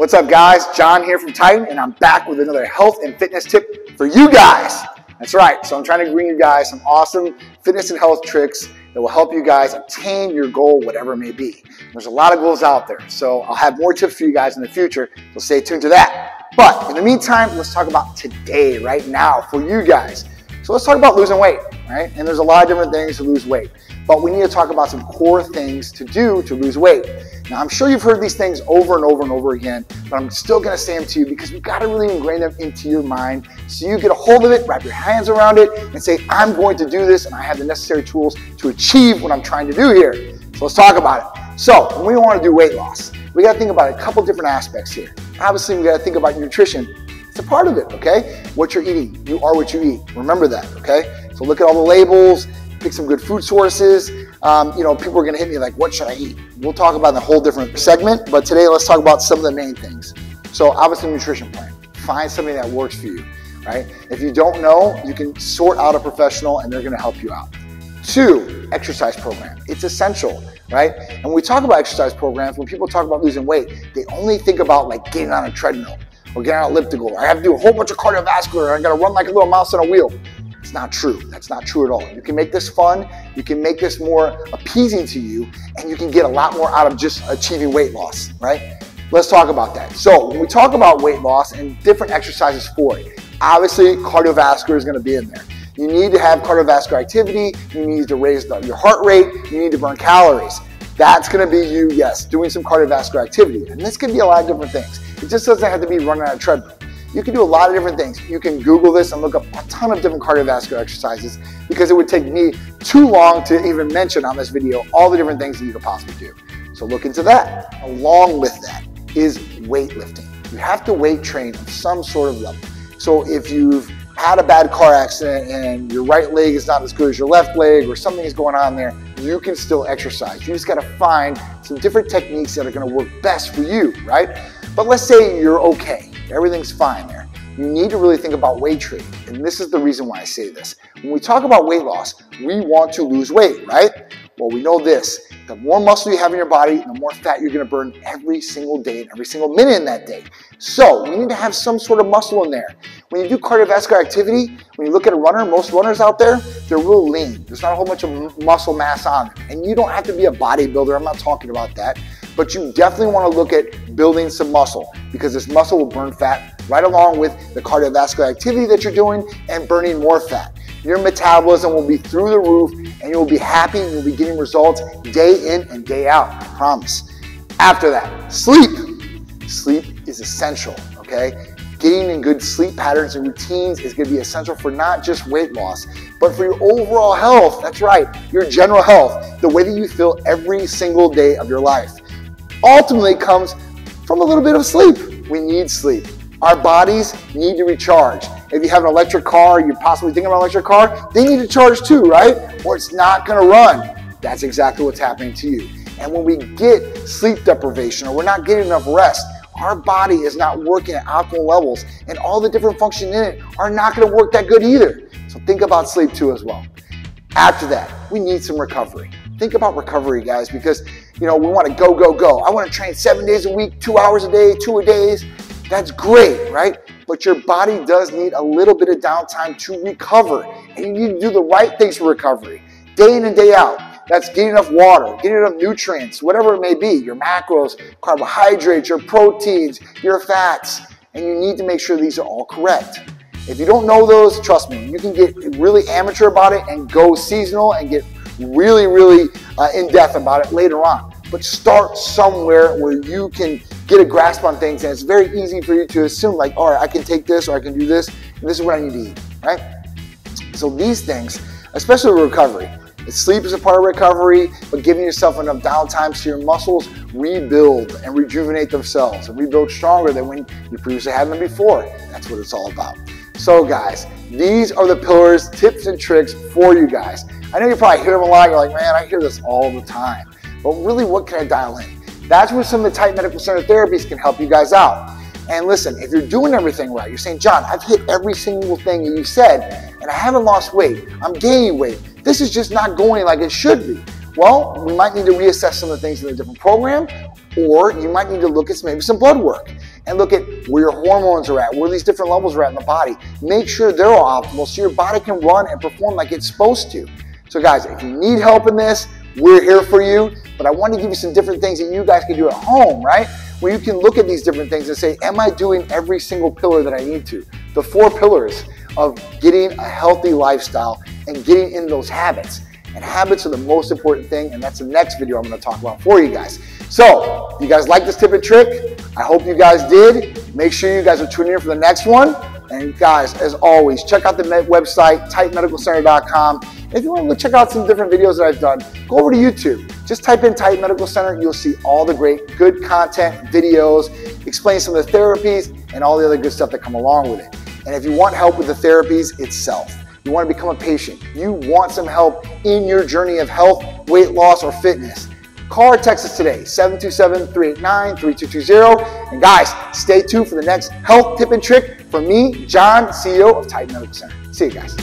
What's up, guys? John here from Titan, and I'm back with another health and fitness tip for you guys. That's right. So I'm trying to bring you guys some awesome fitness and health tricks that will help you guys obtain your goal, whatever it may be. There's a lot of goals out there, so I'll have more tips for you guys in the future, so stay tuned to that. But in the meantime, let's talk about today, right now, for you guys. So let's talk about losing weight, right? And there's a lot of different things to lose weight, but we need to talk about some core things to do to lose weight. Now, I'm sure you've heard these things over and over and over again, but I'm still gonna say them to you because we've gotta really ingrain them into your mind so you get a hold of it, wrap your hands around it, and say, I'm going to do this and I have the necessary tools to achieve what I'm trying to do here. So let's talk about it. So, when we wanna do weight loss, we gotta think about a couple different aspects here. Obviously, we gotta think about nutrition. It's a part of it, okay? What you're eating. You are what you eat. Remember that, okay? So look at all the labels, pick some good food sources. Um, you know, people are going to hit me like, what should I eat? We'll talk about the whole different segment, but today let's talk about some of the main things. So obviously nutrition plan. Find something that works for you, right? If you don't know, you can sort out a professional and they're going to help you out. Two, exercise program. It's essential, right? And when we talk about exercise programs, when people talk about losing weight, they only think about like getting on a treadmill or getting on elliptical. I have to do a whole bunch of cardiovascular. I got to run like a little mouse on a wheel. It's not true. That's not true at all. You can make this fun, you can make this more appeasing to you, and you can get a lot more out of just achieving weight loss, right? Let's talk about that. So, when we talk about weight loss and different exercises for it, obviously cardiovascular is going to be in there. You need to have cardiovascular activity, you need to raise the, your heart rate, you need to burn calories. That's going to be you, yes, doing some cardiovascular activity. And this can be a lot of different things. It just doesn't have to be running on a treadmill. You can do a lot of different things. You can Google this and look up a ton of different cardiovascular exercises because it would take me too long to even mention on this video all the different things that you could possibly do. So look into that. Along with that is weightlifting. You have to weight train on some sort of level. So if you've had a bad car accident and your right leg is not as good as your left leg or something is going on there, you can still exercise. You just got to find some different techniques that are going to work best for you, right? But let's say you're okay Everything's fine there. You need to really think about weight training. And this is the reason why I say this. When we talk about weight loss, we want to lose weight, right? Well, we know this. The more muscle you have in your body, the more fat you're gonna burn every single day and every single minute in that day. So you need to have some sort of muscle in there. When you do cardiovascular activity, when you look at a runner, most runners out there, they're real lean. There's not a whole bunch of muscle mass on them. And you don't have to be a bodybuilder. I'm not talking about that but you definitely want to look at building some muscle because this muscle will burn fat right along with the cardiovascular activity that you're doing and burning more fat. Your metabolism will be through the roof and you'll be happy and you'll be getting results day in and day out, I promise. After that, sleep. Sleep is essential, okay? Getting in good sleep patterns and routines is going to be essential for not just weight loss, but for your overall health. That's right, your general health, the way that you feel every single day of your life ultimately comes from a little bit of sleep. We need sleep. Our bodies need to recharge. If you have an electric car, you're possibly thinking about an electric car, they need to charge too, right? Or it's not gonna run. That's exactly what's happening to you. And when we get sleep deprivation or we're not getting enough rest, our body is not working at optimal levels and all the different functions in it are not gonna work that good either. So think about sleep too as well. After that, we need some recovery. Think about recovery, guys, because you know we want to go, go, go. I want to train seven days a week, two hours a day, two a days. That's great, right? But your body does need a little bit of downtime to recover, and you need to do the right things for recovery, day in and day out. That's getting enough water, getting enough nutrients, whatever it may be, your macros, carbohydrates, your proteins, your fats, and you need to make sure these are all correct. If you don't know those, trust me, you can get really amateur about it and go seasonal and get really, really uh, in depth about it later on. But start somewhere where you can get a grasp on things and it's very easy for you to assume like, all right, I can take this or I can do this, and this is what I need to eat, right? So these things, especially recovery, Sleep is a part of recovery, but giving yourself enough downtime so your muscles rebuild and rejuvenate themselves and rebuild stronger than when you previously had them before. That's what it's all about. So guys, these are the pillars, tips and tricks for you guys. I know you probably hear them a lot, you're like, man, I hear this all the time. But really, what can I dial in? That's where some of the Titan Medical Center therapies can help you guys out. And listen, if you're doing everything right, you're saying, John, I've hit every single thing that you said, and I haven't lost weight, I'm gaining weight. This is just not going like it should be. Well, we might need to reassess some of the things in a different program, or you might need to look at maybe some blood work. And look at where your hormones are at, where these different levels are at in the body. Make sure they're all optimal so your body can run and perform like it's supposed to. So, guys, if you need help in this, we're here for you. But I want to give you some different things that you guys can do at home, right? Where you can look at these different things and say, Am I doing every single pillar that I need to? The four pillars of getting a healthy lifestyle and getting in those habits. And habits are the most important thing, and that's the next video I'm to talk about for you guys. So, you guys like this tip and trick? I hope you guys did. Make sure you guys are tuning in for the next one. And guys, as always, check out the website, titanmedicalcenter.com. If you want to go check out some different videos that I've done, go over to YouTube. Just type in Titan Medical Center. You'll see all the great, good content, videos, explain some of the therapies, and all the other good stuff that come along with it. And if you want help with the therapies itself, you want to become a patient, you want some help in your journey of health, weight loss, or fitness, call or text us today, 727-389-3220. And guys, stay tuned for the next health tip and trick from me, John, CEO of Titan Medical Center. See you guys.